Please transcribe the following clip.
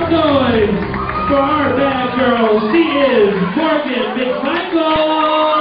some noise for our bad girl. She is Morgan McMichael.